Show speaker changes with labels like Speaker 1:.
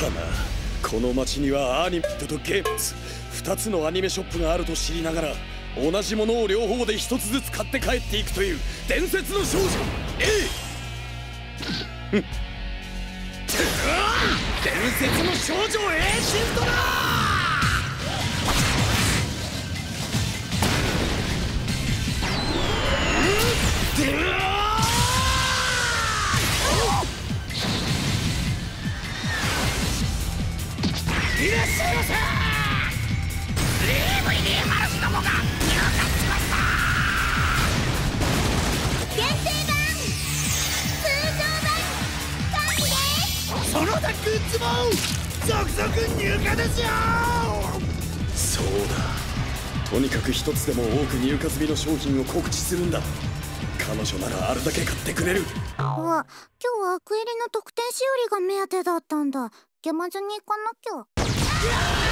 Speaker 1: たなこの町にはアニメとゲームズ2つのアニメショップがあると知りながら同じものを両方で1つずつ買って帰っていくという伝説の少女 A 伝説の少女 A シフいらっしゃいませ DVD ハルフどもが入荷しました
Speaker 2: 限定版通常版完備です
Speaker 1: その他グッズも続々入荷ですよそうだとにかく一つでも多く入荷済みの商品を告知するんだ彼女ならあるだけ買ってくれる
Speaker 2: あ今日はアクエリの特典しおりが目当てだったんだ。ゲマズに行かなきゃ。